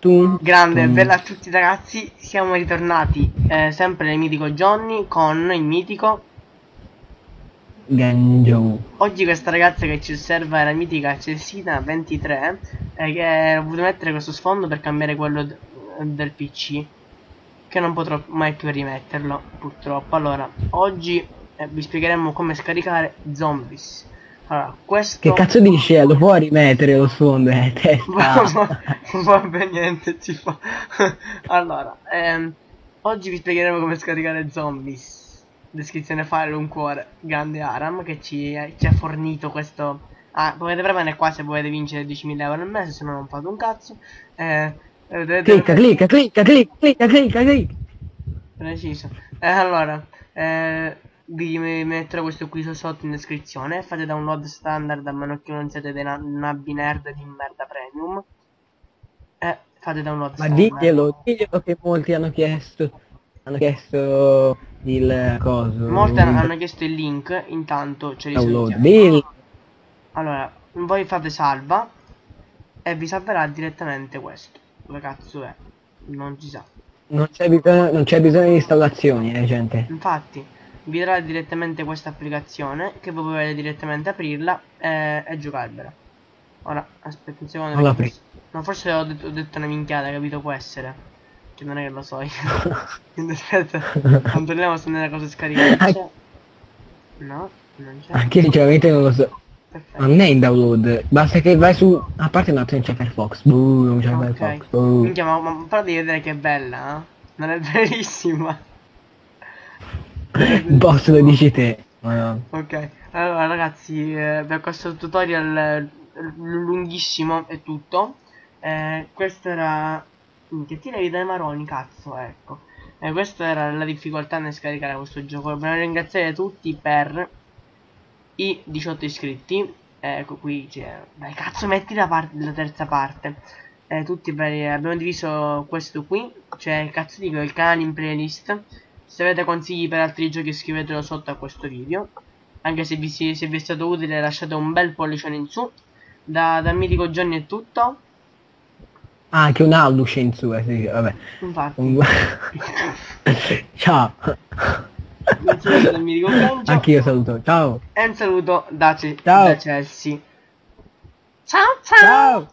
Tum, Grande, tum. bella a tutti ragazzi, siamo ritornati eh, sempre nel mitico Johnny con il mitico. Genjo. Oggi questa ragazza che ci osserva è la mitica Celsina 23 eh, che ho voluto mettere questo sfondo per cambiare quello del PC che non potrò mai più rimetterlo purtroppo. Allora, oggi eh, vi spiegheremo come scaricare Zombies. Allora, questo... Che cazzo dici? Eh, Lo puoi rimettere lo sfondo, eh, Va- testa. Vabbè, niente, si fa. allora, ehm, oggi vi spiegheremo come scaricare Zombies. Descrizione file un cuore, grande Aram che ci, ci ha fornito questo. Ah, potete premere qua se volete vincere 10.000 euro al mese, se no non fate un cazzo. Eh, vedete- Clicca, clicca, clicca, clicca, clicca, clicca, clicca. Preciso. Eh, allora, eh, vi metterò questo qui sotto in descrizione. Fate download standard a meno che non siete dei na- nabbi nerd di merda premium. Eh, fate download Ma standard. diglielo, diglielo che molti hanno chiesto. Hanno chiesto il coso. Molti il hanno chiesto il link, intanto ce li download. Allora, voi fate salva e vi salverà direttamente questo. Dove cazzo è? Non si sa. Non c'è bisogno, non c'è bisogno di installazioni, eh, gente. Infatti, vi darà direttamente questa applicazione che voi potete direttamente aprirla e, e giocarvela. Ora, aspetta un secondo. Non la perché forse- No, forse ho detto, ho detto una minchiata, capito? Può essere. Cioè, non è che lo so io. Quindi aspetta, controlliamo se nella cosa scaricata c'è. No, non c'è. Anche sinceramente non lo so. Perfetto. Non è in download. Basta che vai su. A parte no, non c'è Firefox. Buh, non c'è Ok. Firefox. Buh. Minchia, ma, ma però devi vedere che è bella, eh? Non è bellissima. Boss lo dici te. Ok, allora ragazzi, eh, per questo tutorial eh, lunghissimo è tutto. Eh, questo era... Minchia, tiravi dai maroni, cazzo, ecco. Eh, questa era la difficoltà nel scaricare questo gioco. Voglio ringraziare tutti per i 18 iscritti. Ecco qui, c'è... Dai, cazzo, metti la, parte- la terza parte. Eh, tutti per... Abbiamo diviso questo qui. Cioè, cazzo dico, il canale in playlist. Se avete consigli per altri giochi scrivetelo sotto a questo video. Anche se vi, si- se vi è stato utile lasciate un bel pollicione in su. Da, dal mitico Johnny è tutto. Ah, anche un alluce in su, eh, sì, vabbè. Infatti, Ciao. un saluto dal mitico Kenjo. Anche io saluto. Ciao. E un saluto da, Ce- Ciao. da Chelsea. Ciao ciao! Ciao.